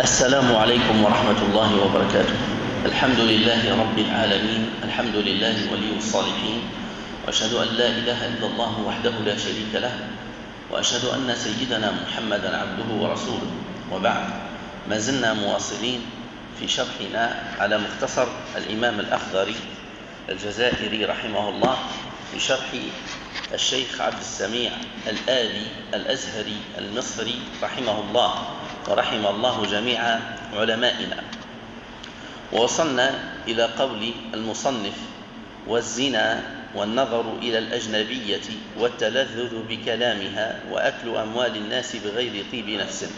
السلام عليكم ورحمة الله وبركاته. الحمد لله رب العالمين الحمد لله ولي الصالحين وأشهد أن لا إله إلا الله وحده لا شريك له وأشهد أن سيدنا محمدا عبده ورسوله. وبعد ما زلنا مواصلين في شرحنا على مختصر الإمام الأخضري الجزائري رحمه الله في شرح الشيخ عبد السميع الآلي الأزهري المصري رحمه الله. ورحم الله جميع علمائنا. ووصلنا إلى قول المصنف والزنا والنظر إلى الأجنبية والتلذذ بكلامها وأكل أموال الناس بغير طيب نفس.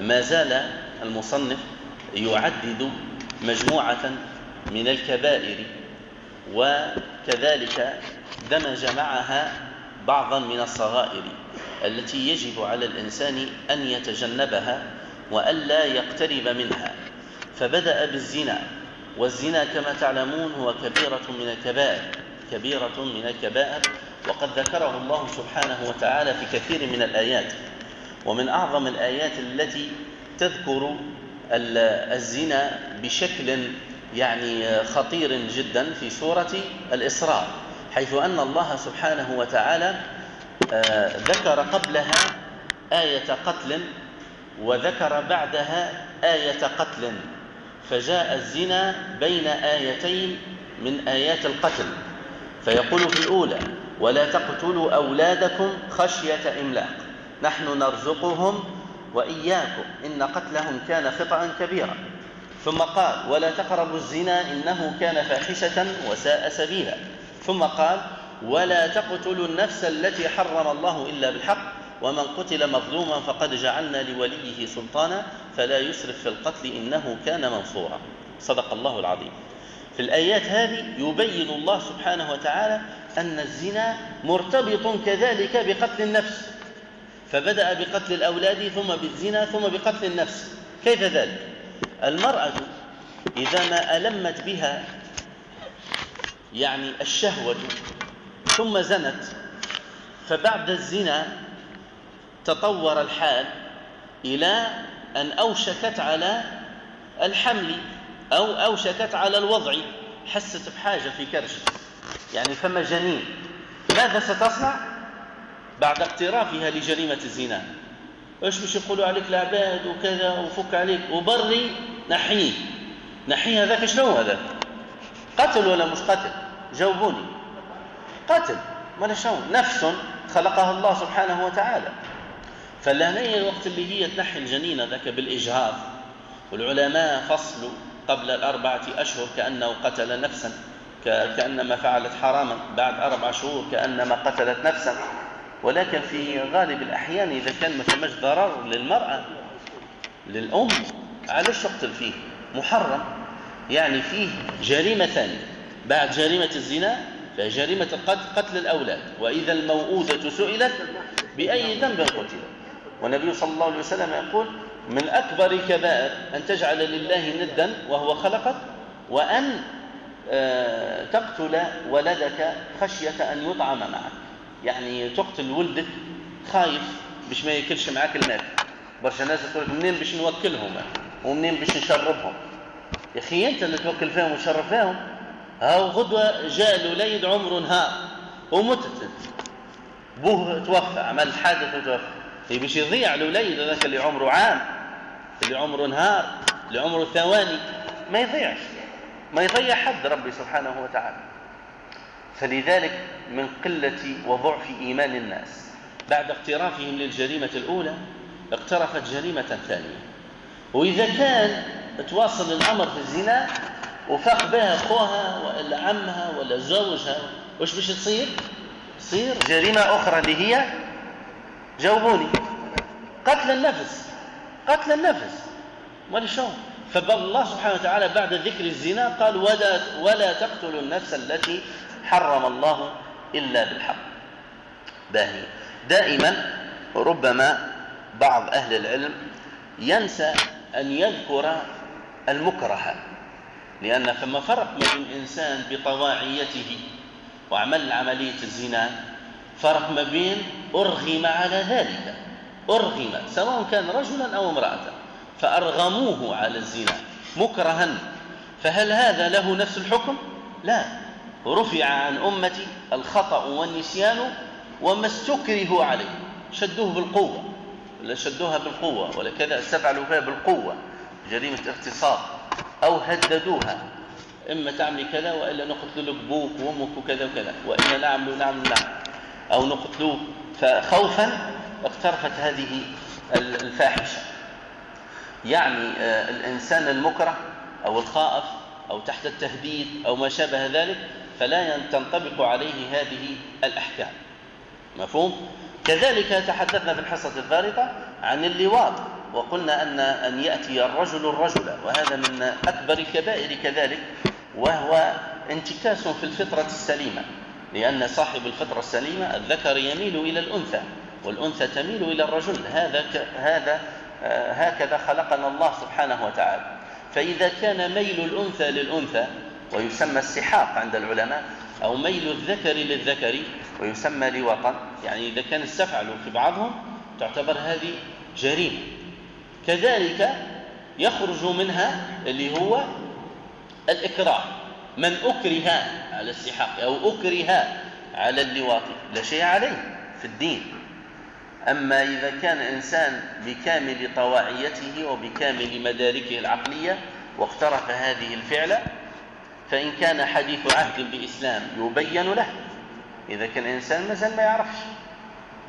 ما زال المصنف يعدد مجموعة من الكبائر وكذلك دمج معها بعضا من الصغائر. التي يجب على الإنسان أن يتجنبها وألا يقترب منها فبدأ بالزنا والزنا كما تعلمون هو كبيرة من الكبائر كبيرة من الكبائر وقد ذكره الله سبحانه وتعالى في كثير من الآيات ومن أعظم الآيات التي تذكر الزنا بشكل يعني خطير جدا في سورة الإسراء حيث أن الله سبحانه وتعالى ذكر قبلها آية قتل وذكر بعدها آية قتل فجاء الزنا بين آيتين من آيات القتل فيقول في الأولى ولا تقتلوا أولادكم خشية إملاق نحن نرزقهم وإياكم إن قتلهم كان خطأ كبيرا. ثم قال ولا تقربوا الزنا إنه كان فاحشة وساء سبيلا. ثم قال ولا تقتلوا النفس التي حرم الله إلا بالحق ومن قتل مظلوما فقد جعلنا لوليه سلطانا فلا يسرف في القتل إنه كان منصورا. صدق الله العظيم. في الآيات هذه يبين الله سبحانه وتعالى أن الزنا مرتبط كذلك بقتل النفس. فبدأ بقتل الأولاد ثم بالزنا ثم بقتل النفس. كيف ذلك؟ المرأة إذا ما ألمت بها يعني الشهوة ثم زنت فبعد الزنا تطور الحال إلى أن أوشكت على الحمل أو أوشكت على الوضع. حست بحاجة في كرش. يعني فما جنين. ماذا ستصنع؟ بعد اقترافها لجريمة الزنا. إيش مش يقولوا عليك العباد وكذا وفك عليك؟ وبري نحيه نحيه هذاك شنو هذا؟ قتل ولا مش قتل؟ جاوبوني. قتل. ما شنو نفس خلقها الله سبحانه وتعالى. فالهنية الوقت اللي هي تنحي الجنين ذاك بالإجهاض. والعلماء فصلوا قبل الأربعة أشهر كأنه قتل نفسا. كأنما فعلت حراما. بعد أربع شهور كأنما قتلت نفسا. ولكن في غالب الأحيان إذا كان ما ثماش ضرر للمرأة للأم علاش تقتل فيه. محرم. يعني فيه جريمة ثانية. بعد جريمة الزنا فجريمة القتل قتل الأولاد. وإذا الموؤودة سئلت بأي ذنب قتلت والنبي صلى الله عليه وسلم يقول من أكبر كبائر أن تجعل لله ندا وهو خلقك وأن آه، تقتل ولدك خشية أن يطعم معك. يعني تقتل ولدك خايف باش ما ياكلش معاك المال. برشا ناس تقول منين باش نوكلهم؟ ومنين باش نشربهم؟ يا أخي أنت اللي توكل فيهم وتشرب فيهم هاو غدوة جاء الوليد عمره نهار ومتت. بوه توفى عمل حادث وتوفى. هي باش يضيع الوليد هذاك اللي عمره عام؟ اللي عمره نهار اللي عمره ثواني. ما يضيعش ما يضيع حد ربي سبحانه وتعالى. فلذلك من قلة وضعف إيمان الناس بعد اقترافهم للجريمة الأولى اقترفت جريمة ثانية. وإذا كان تواصل الأمر في الزنا وفاق بها أخوها ولا عمها ولا زوجها. وش باش تصير؟ تصير جريمة أخرى اللي هي جاوبوني. قتل النفس. قتل النفس. ولا شلون؟ فالله سبحانه وتعالى بعد ذكر الزنا قال ولا, ولا تقتلوا النفس التي حرم الله إلا بالحق. باهي. دائما ربما بعض أهل العلم ينسى أن يذكر المكره. لأن ثم فرق بين الإنسان بطواعيته وعمل عملية الزنا فرق ما بين أرغم على ذلك. أرغم سواء كان رجلا أو امرأة فأرغموه على الزنا مكرها. فهل هذا له نفس الحكم؟ لا. رفع عن أمتي الخطأ والنسيان وما استكرهوا عليه. شدوه بالقوة. ولا شدوها بالقوة ولا كذا استفعلوا فيها بالقوة. جريمة اغتصاب. أو هددوها. إما تعملي كذا وإلا نقتل لك بوك وأمك وكذا وكذا وإلا نعمل نعمل نعمل أو نقتلوه فخوفا اقترفت هذه الفاحشة. يعني آه، الإنسان المكره أو الخائف أو تحت التهديد أو ما شابه ذلك فلا تنطبق عليه هذه الأحكام. مفهوم؟ كذلك تحدثنا في الحصة الفارقة عن اللواط. وقلنا أن أن يأتي الرجل الرجل وهذا من أكبر الكبائر كذلك وهو انتكاس في الفطرة السليمة لأن صاحب الفطرة السليمة الذكر يميل إلى الأنثى والأنثى تميل إلى الرجل. هذا هذا آه، هكذا خلقنا الله سبحانه وتعالى. فإذا كان ميل الأنثى للأنثى ويسمى السحاق عند العلماء أو ميل الذكر للذكر ويسمى لوطا يعني إذا كان استفعلوا في بعضهم تعتبر هذه جريمة. كذلك يخرج منها اللي هو الإكراه. من أكره على السحاق أو أكره على اللواط لا شيء عليه في الدين. أما إذا كان إنسان بكامل طواعيته وبكامل مداركه العقلية واقترف هذه الفعلة فإن كان حديث عهد بإسلام يبين له. إذا كان إنسان مثلا ما يعرفش.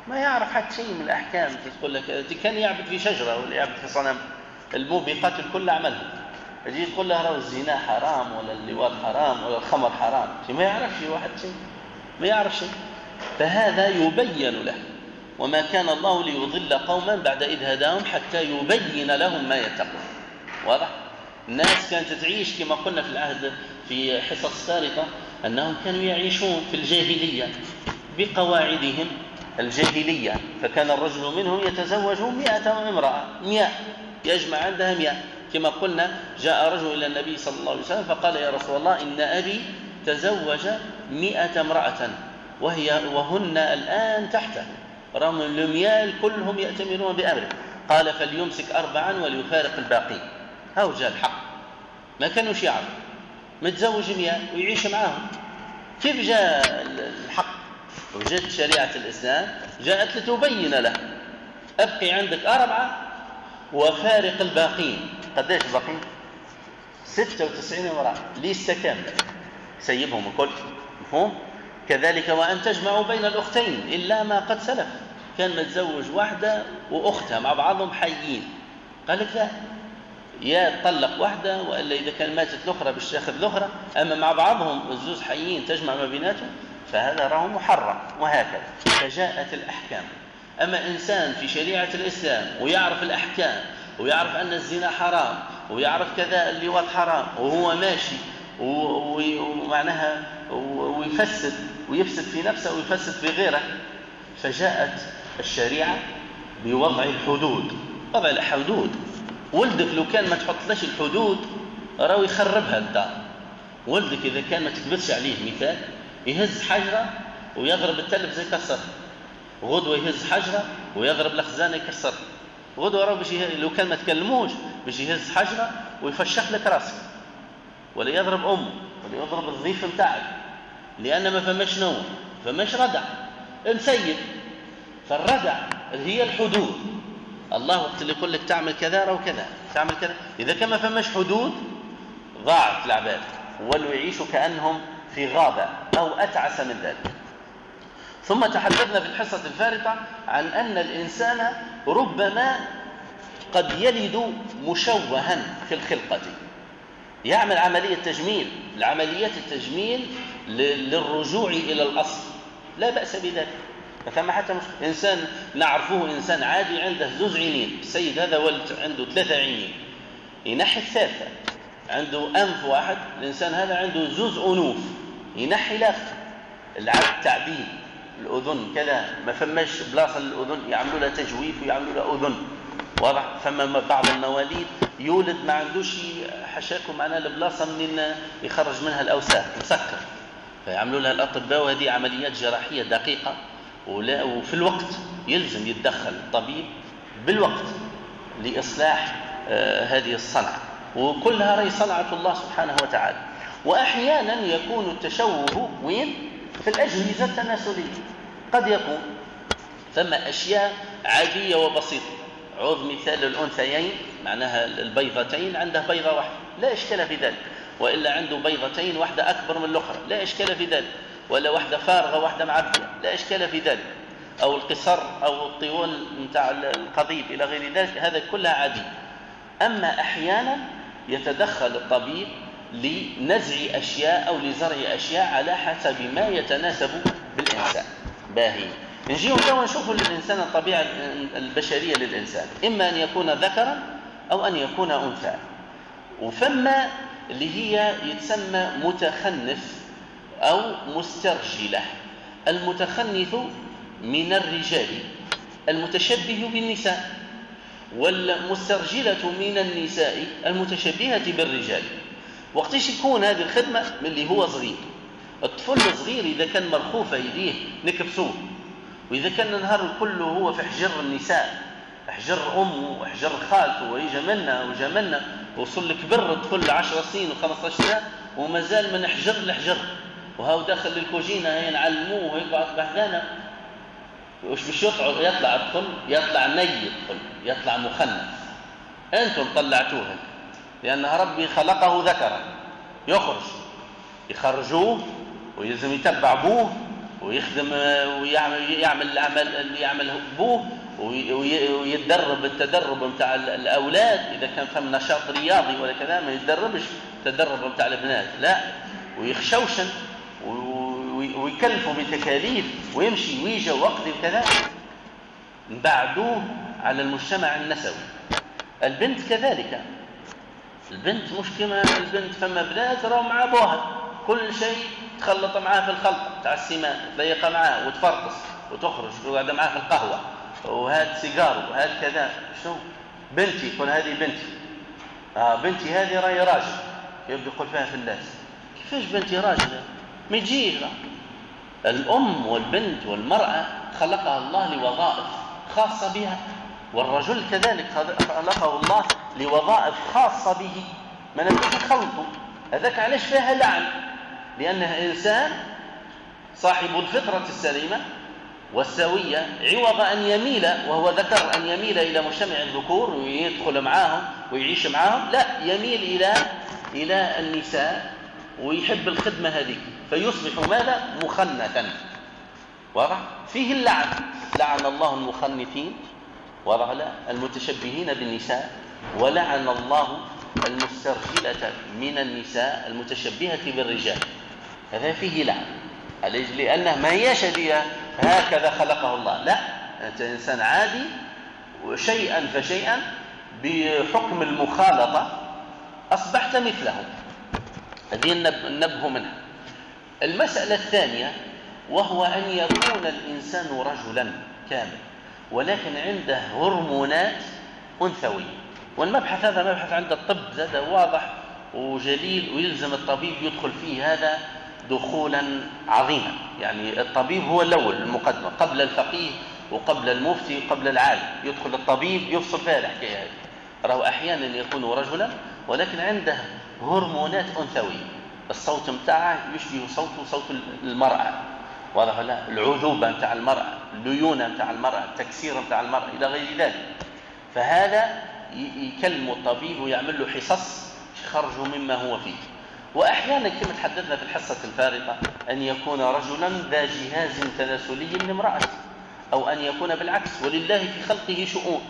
ما يعرف حتى شيء من الأحكام. تقول لك؟ كان يعبد في شجرة ولا يعبد في صنم. الموبقات الكل عملها تجي تقول له راه الزنا حرام ولا اللواط حرام ولا الخمر حرام. ما يعرفش واحد شيء. ما يعرف شيء. فهذا يبين له. وما كان الله ليضل قوما بعد إذ هداهم حتى يبين لهم ما يتقون. واضح؟ الناس كانت تعيش كما قلنا في العهد في حصص سابقة أنهم كانوا يعيشون في الجاهلية بقواعدهم. الجاهلية فكان الرجل منهم يتزوج مئة امرأة مئة يجمع عندها مئة. كما قلنا جاء رجل إلى النبي صلى الله عليه وسلم فقال يا رسول الله إن أبي تزوج مئة امرأة وهي وهن الآن تحته. رغم الميال كلهم يأتمرون بأمره. قال فليمسك أربعا وليفارق الباقين. هاو جاء الحق. ما كانوش يعرف متزوج مياه ويعيش معاهم. كيف جاء الحق؟ وجدت شريعة الإسلام جاءت لتبين له. أبقي عندك أربعة وفارق الباقين. قديش الباقين 96 امرأة ليست كاملة. سيبهم الكل. مفهوم؟ كذلك وأن تجمعوا بين الأختين إلا ما قد سلف. كان متزوج واحدة وأختها مع بعضهم حيين. قال لك لا. يا تطلق واحدة وإلا إذا كان ماتت الأخرى باش الأخرى. أما مع بعضهم الزوز حيين تجمع ما بيناتهم. فهذا راه محرم وهكذا. فجاءت الأحكام. أما إنسان في شريعة الإسلام ويعرف الأحكام ويعرف أن الزنا حرام ويعرف كذا اللواط حرام وهو ماشي ومعناها ويفسد ويفسد في نفسه ويفسد في غيره فجاءت الشريعة بوضع الحدود. وضع الحدود. ولدك لو كان ما تحطلش الحدود راهو يخربها الدار. ولدك إذا كان ما تكبتش عليه مثال يهز حجرة ويضرب التلفزة يكسر غدوة يهز حجرة ويضرب الخزانة يكسر غدوة راه باش لو كان ما تكلموش باش يهز حجرة ويفشخ لك راسك. ولا يضرب أمه ولا يضرب الضيف نتاعك لأن ما فماش نوم فماش ردع. مسيب فالردع هي الحدود. الله وقت اللي يقول لك تعمل كذا أو كذا. تعمل كذا. إذا كان ما فماش حدود ضاعت العباد. ولو يعيشوا كأنهم في غابة أو أتعس من ذلك. ثم تحدثنا في الحصة الفارقة عن أن الإنسان ربما قد يلد مشوها في الخلقة يعمل عملية تجميل العمليات التجميل للرجوع إلى الأصل. لا بأس بذلك. فما حتى مش... إنسان نعرفه إنسان عادي عنده زوز عينين السيد هذا ولد عنده ثلاثة عينين. ينحي الثالثة. عنده أنف واحد الإنسان هذا عنده زوز أنوف ينحي لافتة العد تعبين الأذن كذا ما فماش بلاصة للأذن يعملوا لها تجويف ويعملوا لها أذن واضح؟ فما بعض المواليد يولد ما عندوش حشاكم معنا البلاصة منين يخرج منها الأوساخ مسكر. فيعملوا لها الأطباء وهذه عمليات جراحية دقيقة ولا وفي الوقت يلزم يتدخل الطبيب بالوقت لإصلاح آه، هذه الصنعة. وكلها ري صنعة الله سبحانه وتعالى. وأحيانا يكون التشوه وين؟ في الأجهزة التناسلية. قد يكون. ثم أشياء عادية وبسيطة. عوض مثال الأنثيين معناها البيضتين عنده بيضة واحدة. لا إشكال في ذلك. وإلا عنده بيضتين واحدة أكبر من الأخرى. لا إشكال في ذلك. ولا واحدة فارغة واحدة معبية. لا إشكال في ذلك. أو القصر أو الطيول نتاع القضيب إلى غير ذلك هذا كلها عادي أما أحيانا يتدخل الطبيب لنزع أشياء أو لزرع أشياء على حسب ما يتناسب بالإنسان. باهي. نجيو توا نشوفوا للإنسان الطبيعة البشرية للإنسان. إما أن يكون ذكرا أو أن يكون أنثى. وفما اللي هي يتسمى متخنث أو مسترجلة. المتخنث من الرجال المتشبه بالنساء. والمسترجلة من النساء المتشبهة بالرجال. وقتاش يكون هذه الخدمة من اللي هو صغير. الطفل الصغير إذا كان مرخوفة يديه نكبسوه. وإذا كان النهار كله هو في حجر النساء حجر أمه وحجر خالته وجا منا وصل لكبر الطفل 10 سنين و15 سنة وما زال من حجر لحجر. وهو داخل للكوجينة نعلموه ويقعد بهدانا وش باش يطلع يطلع الطفل يطلع ني الطفل يطلع مخنث. أنتم طلعتوه. لأن ربي خلقه ذكرا. يخرج. يخرجوه ويلزم يتبع ابوه ويخدم ويعمل يعمل العمل اللي يعمله ابوه ويتدرب التدرب نتاع الأولاد. إذا كان فهم نشاط رياضي ولا كذا ما يتدربش التدرب نتاع البنات. لا. ويخشوشن ويكلفوا بتكاليف ويمشي ويجا وقت وكذا نبعدوه على المجتمع النسوي. البنت كذلك. البنت مش كما البنت فما بنات راهو مع أبوها. كل شيء تخلط معاه في الخلط تاع السيمان تضيق معاه وتفرقص وتخرج وقاعدة معاه في القهوة. وهات سيجار وهات كذا. شو؟ بنتي يقول هذه بنتي. آه بنتي هذه راهي راجل. يبدا يقول فيها في الناس. كيفاش بنتي راجل ما يجيش الأم والبنت والمرأة خلقها الله لوظائف خاصة بها والرجل كذلك خلقه الله لوظائف خاصة به. ما نبيش خلطه. هذاك علاش فيها لعن؟ لأنه إنسان صاحب الفطرة السليمة والسوية عوض أن يميل وهو ذكر أن يميل إلى مجتمع الذكور ويدخل معاهم ويعيش معاهم. لا يميل إلى إلى النساء ويحب الخدمة هذه. فيصبح ماذا؟ مخنثا. واضح؟ فيه اللعن. لعن الله المخنثين واضح؟ لا. المتشبهين بالنساء ولعن الله المسترجلة من النساء المتشبهة بالرجال. هذا فيه لعن. لأنه ما هيش هكذا خلقه الله. لا. أنت إنسان عادي وشيئا فشيئا بحكم المخالطة أصبحت مثله. هذه النبه منها. المسألة الثانية وهو أن يكون الإنسان رجلا كامل ولكن عنده هرمونات أنثوية. والمبحث هذا مبحث عند الطب زاد واضح وجليل ويلزم الطبيب يدخل فيه هذا دخولا عظيما. يعني الطبيب هو الأول المقدمة قبل الفقيه وقبل المفتي وقبل العالم. يدخل الطبيب يفصل فيها الحكاية هذه. راهو أحيانا يكون رجلا ولكن عنده هرمونات أنثوية. الصوت متاعه يشبه صوت صوت المرأة. واضح لا العذوبة متاع المرأة الليونة متاع المرأة التكسير متاع المرأة إلى غير ذلك. فهذا يكلم الطبيب ويعمل له حصص يخرجه مما هو فيه. وأحيانا كما تحدثنا في الحصة الفارقة أن يكون رجلا ذا جهاز تناسلي من امرأة أو أن يكون بالعكس ولله في خلقه شؤون.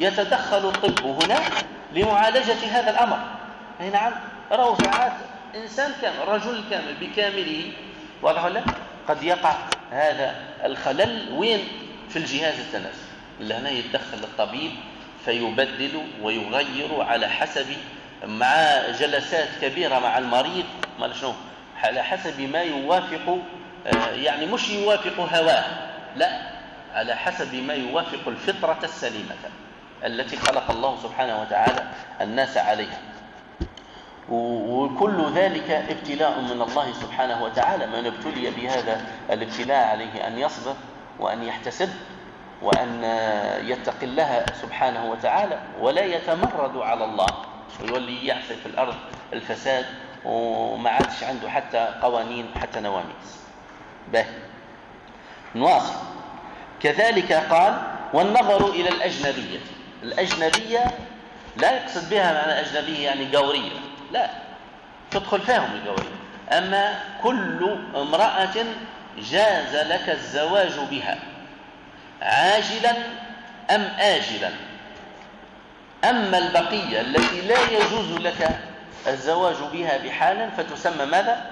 يتدخل الطب هنا لمعالجة هذا الأمر. أي نعم رأوا ساعات إنسان كامل رجل كامل بكامله واضح ولا؟ قد يقع هذا الخلل وين؟ في الجهاز التناسلي اللي هنا يتدخل الطبيب فيبدل ويغير على حسب مع جلسات كبيرة مع المريض ما شنو؟ على حسب ما يوافق آه، يعني مش يوافق هواه لا على حسب ما يوافق الفطرة السليمة التي خلق الله سبحانه وتعالى الناس عليها. وكل ذلك ابتلاء من الله سبحانه وتعالى. من ابتلي بهذا الابتلاء عليه أن يصبر وأن يحتسب وأن يتقي الله سبحانه وتعالى ولا يتمرد على الله. ويولي يعثر في الأرض الفساد وما عادش عنده حتى قوانين حتى نواميس. به نواصل. كذلك قال والنظر إلى الأجنبية. الأجنبية لا يقصد بها معنى أجنبية يعني قورية لا تدخل فيهم القورية أما كل امرأة جاز لك الزواج بها عاجلا أم آجلا؟ أما البقية التي لا يجوز لك الزواج بها بحال فتسمى ماذا؟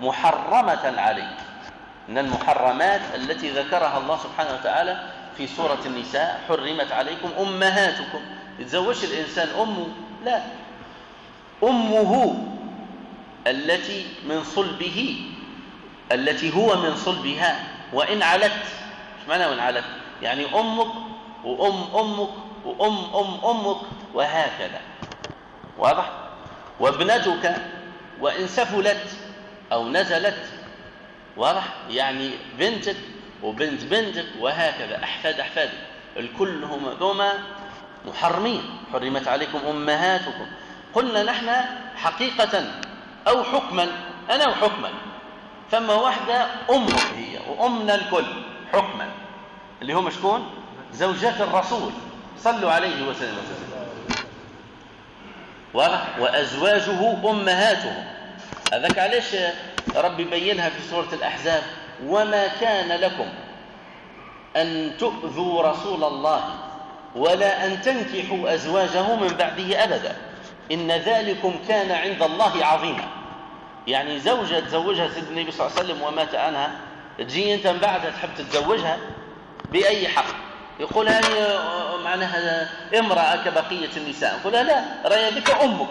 محرمة عليك. من المحرمات التي ذكرها الله سبحانه وتعالى في سورة النساء حرمت عليكم أمهاتكم. يتزوج الإنسان أمه؟ لا. أمه التي من صلبه التي هو من صلبها وإن علت. إيش معنى وإن علت؟ يعني أمك وأم أمك وأم أم أمك وهكذا. واضح؟ وابنتك وإن سفلت أو نزلت. واضح؟ يعني بنتك وبنت بنتك وهكذا. أحفاد أحفادك الكل هم ذوما محرمين. حرمت عليكم أمهاتكم. قلنا نحن حقيقة أو حكما أنا وحكما. فما واحدة أمك هي وأمنا الكل حكما. اللي هم شكون زوجات الرسول صلوا عليه وسلم. واضح؟ وأزواجه أمهاتهم. هذاك علاش ربي بينها في سورة الأحزاب؟ وما كان لكم أن تؤذوا رسول الله ولا أن تنكحوا أزواجه من بعده أبدا. إن ذلكم كان عند الله عظيما. يعني زوجة تزوجها سيدنا النبي صلى الله عليه وسلم ومات عنها تجي أنت من بعدها تحب تتزوجها بأي حق؟ يقول هذه معناها امرأة كبقية النساء. يقول لا رأي بك أمك.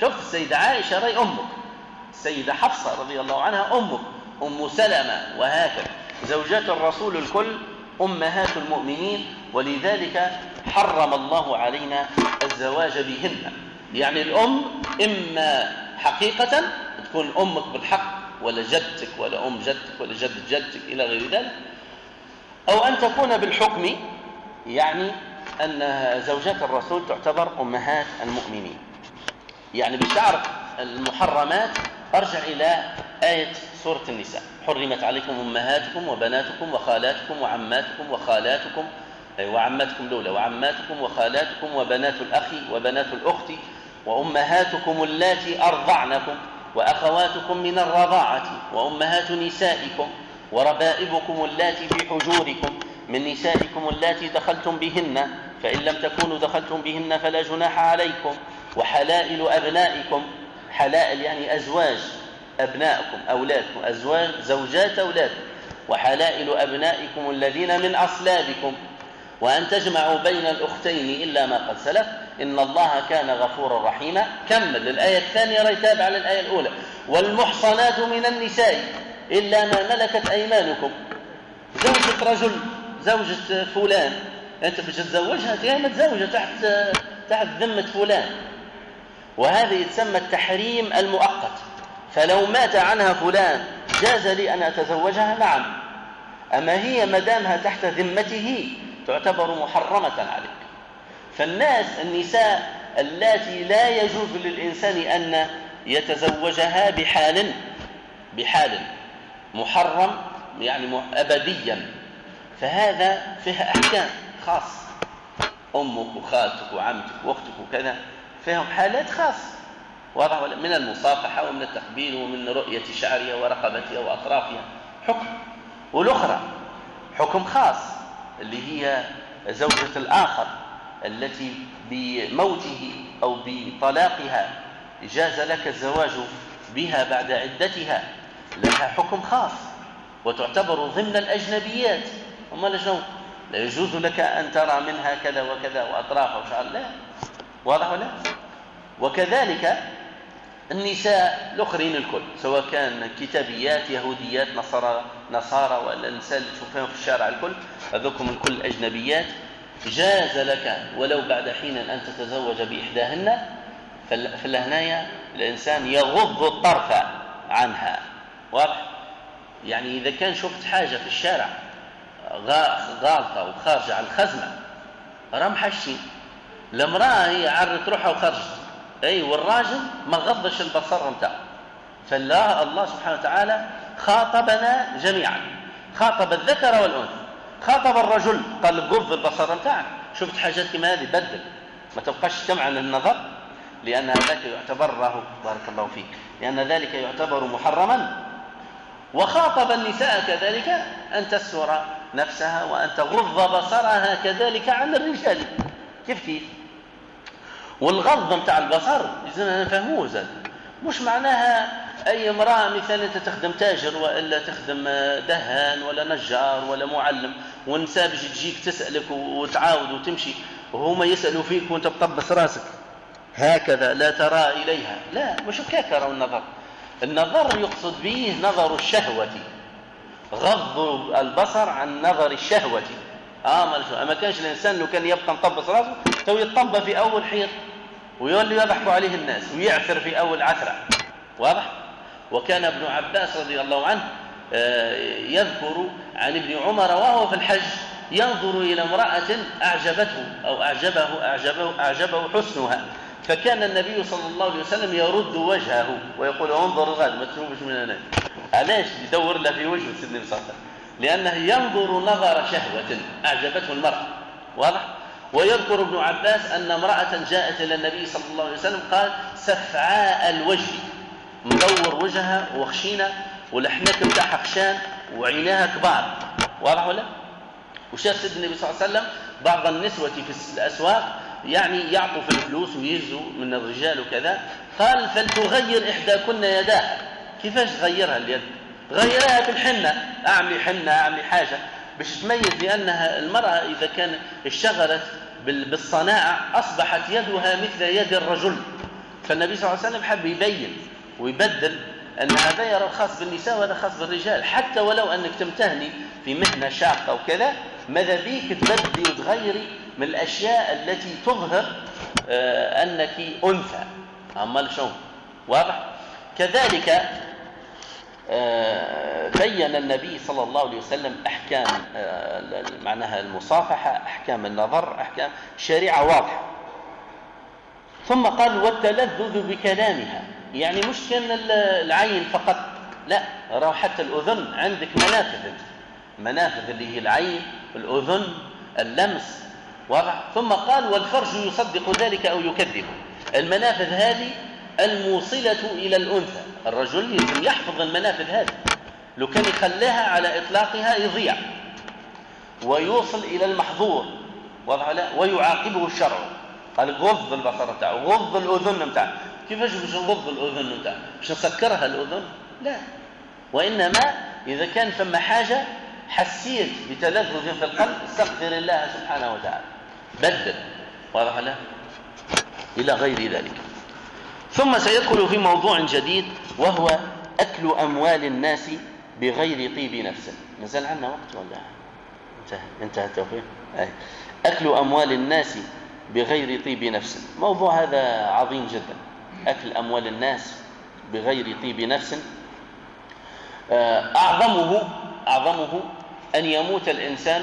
شفت السيدة عائشة رأي أمك. السيدة حفصة رضي الله عنها أمك أم سلمة وهكذا. زوجات الرسول الكل أمهات المؤمنين ولذلك حرم الله علينا الزواج بهن. يعني الأم إما حقيقة تكون أمك بالحق ولا جدتك ولا أم جدتك ولا جد جدتك إلى غير ذلك أو أن تكون بالحكم يعني أن زوجات الرسول تعتبر أمهات المؤمنين. يعني بشعر المحرمات أرجع إلى آية سورة النساء. حرمت عليكم أمهاتكم وبناتكم وخالاتكم وعماتكم وخالاتكم أي وعماتكم الأولى وعماتكم وخالاتكم وبنات الأخ وبنات الأخت وأمهاتكم اللاتي أرضعنكم وأخواتكم من الرضاعة وأمهات نسائكم وربائبكم اللاتي في حجوركم من نسائكم اللاتي دخلتم بهن فإن لم تكونوا دخلتم بهن فلا جناح عليكم وحلائل أبنائكم حلائل يعني أزواج أبنائكم أولادكم أزواج زوجات أولادكم وحلائل أبنائكم الذين من أصلابكم وأن تجمعوا بين الأختين إلا ما قد سلف إن الله كان غفورا رحيما. كمل الآية الثانية ريتابع على الآية الأولى. والمحصنات من النساء إلا ما ملكت أيمانكم. زوجة رجل زوجة فلان. أنت باش تتزوجها هي متزوجة تحت تحت ذمة فلان. وهذا يتسمى التحريم المؤقت. فلو مات عنها فلان جاز لي أن أتزوجها؟ نعم. أما هي مدامها تحت ذمته تعتبر محرمة عليك. فالناس النساء اللاتي لا يجوز للإنسان أن يتزوجها بحال بحال محرم يعني أبديا. فهذا فيها أحكام خاصة أمك وخالتك وعمتك وأختك وكذا فيهم حالات خاصة واضح من المصافحة ومن التقبيل ومن رؤية شعرها ورقبتها وأطرافها. حكم. والأخرى حكم خاص اللي هي زوجة الآخر. التي بموته أو بطلاقها جاز لك الزواج بها بعد عدتها لها حكم خاص وتعتبر ضمن الأجنبيات. أما شنو لا يجوز لك أن ترى منها كذا وكذا وأطرافها وشعر لا واضح ولا؟ وكذلك النساء الأخرين الكل سواء كان كتابيات يهوديات نصارى نصارى ولا النساء اللي تشوفهم في الشارع الكل هذوكم الكل أجنبيات. جاز لك ولو بعد حين أن تتزوج بإحداهن فالهنايا الإنسان يغض الطرف عنها. واضح؟ يعني إذا كان شفت حاجة في الشارع غالطة وخارجة عن الخزمة راه محشي المرأة هي عرت روحها وخرجت. أي والراجل ما غضش البصر نتاعو فالله الله سبحانه وتعالى خاطبنا جميعا. خاطب الذكر والأنثى. خاطب الرجل قال غض البصر نتاعك شفت حاجات كما هذه؟ بدل. ما تبقاش تمعن النظر لأن ذلك يعتبر بارك الله فيك لأن ذلك يعتبر محرما. وخاطب النساء كذلك أن تسر نفسها وأن تغض بصرها كذلك عن الرجال. كيف كيف؟ والغض نتاع البصر لازمنا نفهموه زاد مش معناها أي امرأة مثلا تخدم تاجر وإلا تخدم دهان ولا نجار ولا معلم والنساء باش تجيك تسألك وتعاود وتمشي وهما يسألوا فيك وأنت بطبس راسك. هكذا لا ترى إليها. لا مش هكاك راهو النظر. النظر يقصد به نظر الشهوة. غض البصر عن نظر الشهوة. آه ما كانش الإنسان لو كان يبقى مطبس راسه تو يطب في أول حيط ويولي يضحكوا عليه الناس ويعثر في أول عثرة. واضح؟ وكان ابن عباس رضي الله عنه آه، يذكر عن ابن عمر وهو في الحج ينظر إلى امرأة أعجبته أو أعجبه أعجبه, أعجبه حسنها. فكان النبي صلى الله عليه وسلم يرد وجهه ويقول انظر غد ما تشوفش من هنا علاش يدور له في وجه سيدنا صلى الله عليه وسلم؟ لأنه ينظر نظر شهوة أعجبته المرأة. واضح؟ ويذكر ابن عباس أن امرأة جاءت إلى النبي صلى الله عليه وسلم قال سفعاء الوجه. مدور وجهها وخشينة والحناك بتاعها خشان وعيناها كبار. واضح ولا؟ وشاف سيدنا النبي صلى الله عليه وسلم بعض النسوة في الأسواق يعني يعطوا في الفلوس ويجزوا من الرجال وكذا. قال فلتغير إحداكن يداها كيفاش تغيرها اليد؟ غيرها بالحنة أعملي حنة أعملي حاجة. باش تميز بأنها المرأة إذا كان اشتغلت بالصناعة أصبحت يدها مثل يد الرجل. فالنبي صلى الله عليه وسلم حب يبين ويبدل أن هذا يرى خاص بالنساء وهذا خاص بالرجال. حتى ولو أنك تمتهني في مهنة شاقة وكذا ماذا بيك تبدلي وتغيري من الأشياء التي تظهر آه، أنك أنثى؟ أمال شو واضح؟ كذلك آه، بين النبي صلى الله عليه وسلم أحكام آه، معناها المصافحة أحكام النظر أحكام شريعة واضحة. ثم قال والتلذذ بكلامها. يعني مش كان العين فقط لا راه حتى الأذن عندك منافذ. منافذ اللي هي العين الأذن اللمس واضح ثم قال والفرج يصدق ذلك أو يكذب. المنافذ هذه الموصلة إلى الأنثى. الرجل يلزم يحفظ المنافذ هذه. لو كان يخليها على إطلاقها يضيع. ويوصل إلى المحظور. واضح لا ويعاقبه الشرع. قال غض البصر بتاعه غض الأذن بتاعه. كيفاش باش نغض الأذن بتاعه باش نسكرها الأذن؟ لا. وإنما إذا كان ثم حاجة حسيت بتلذذ في القلب استغفر الله سبحانه وتعالى. بدل. واضح لا؟ إلى غير ذلك. ثم سيدخل في موضوع جديد وهو أكل أموال الناس بغير طيب نفس. نزل عنا وقت ولا؟ انتهى. انتهى التوفيق. أكل أموال الناس بغير طيب نفس. موضوع هذا عظيم جدا. أكل أموال الناس بغير طيب نفس آه، أعظمه أعظمه أن يموت الإنسان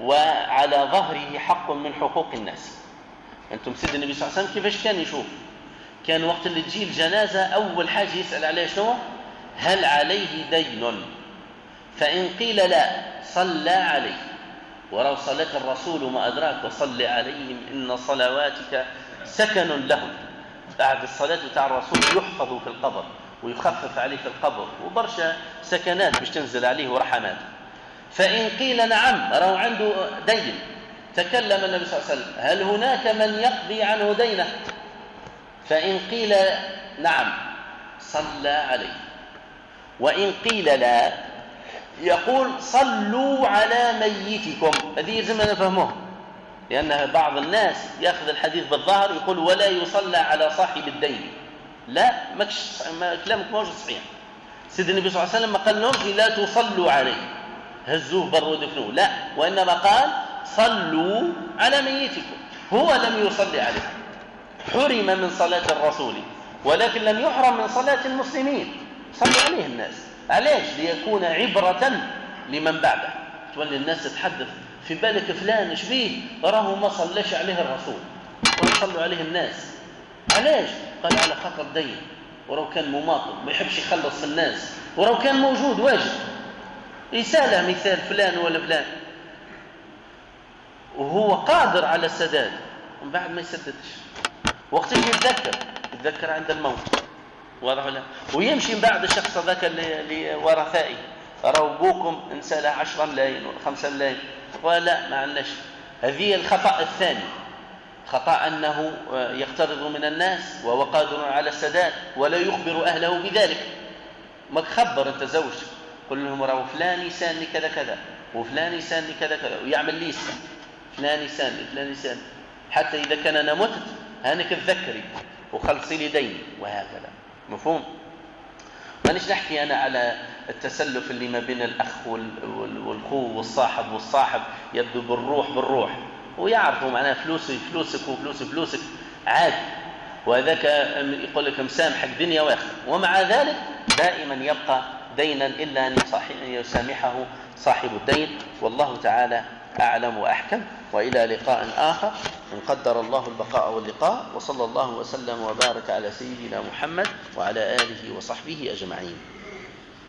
وعلى ظهره حق من حقوق الناس. أنتم سيد النبي صلى الله عليه وسلم كيفاش كان يشوف؟ كان وقت اللي تجي الجنازة أول حاجة يسأل عليها شنو؟ هل عليه دين؟ فإن قيل لا صلى عليه. ولو صلت الرسول ما أدراك وصل عليهم إن صلواتك سكن لهم. بعد الصلاة بتاع الرسول يحفظ في القبر ويخفف عليه في القبر وبرشا سكنات باش تنزل عليه ورحمات. فإن قيل نعم راهو عنده دين. تكلم النبي صلى الله عليه وسلم هل هناك من يقضي عنه دينه؟ فإن قيل نعم صلى عليه. وإن قيل لا يقول صلوا على ميتكم. هذه يلزمنا نفهموها لأن بعض الناس يأخذ الحديث بالظاهر يقول ولا يصلى على صاحب الدين. لا ماكش ما كلامك موجود صحيح. سيدنا النبي صلى الله عليه وسلم ما قال لهمش لا تصلوا عليه. هزوه بروا ودفنوه لا وإنما قال صلوا على ميتكم. هو لم يصلي عليه. حرم من صلاة الرسول ولكن لم يحرم من صلاة المسلمين. صلوا عليه الناس. علاش؟ ليكون عبرة لمن بعده. تولي الناس تتحدث في بالك فلان إيش بيه راه ما صلىش عليه الرسول ويصلوا عليه الناس. علاش؟ قال على خطر دين. ولو كان مماطل ما يحبش يخلص الناس. ولو كان موجود واجب. يساله مثال فلان ولا فلان. وهو قادر على السداد. ومن بعد ما يسددش. وقت يجي يتذكر يتذكر عند الموت. واضح ولا ويمشي من بعد الشخص ذاك لورثائي راهو بوكم انسى له 10 ملايين ولا 5 ملايين ولا ما عندناش. هذه الخطأ الثاني. خطأ أنه يقترض من الناس وهو قادر على السداد ولا يخبر أهله بذلك. ما تخبر أنت زوجك قل لهم راهو فلان يساني كذا كذا وفلان يساني كذا كذا ويعمل ليست فلان يساني فلان يساني حتى إذا كان أنا مت هانك تذكري وخلصي لي ديني وهكذا. مفهوم؟ مانيش نحكي أنا على التسلف اللي ما بين الأخ والخو والصاحب والصاحب يبدو بالروح بالروح. ويعرفوا معناها فلوسي فلوسك وفلوسي فلوسك. عادي وهذاك يقول لك مسامحك دنيا وآخرة. ومع ذلك دائما يبقى دينا إلا أن يسامحه صاحب الدين. والله تعالى أعلم وأحكم. وإلى لقاء آخر. إن قدر الله البقاء واللقاء. وصلى الله وسلم وبارك على سيدنا محمد وعلى آله وصحبه أجمعين.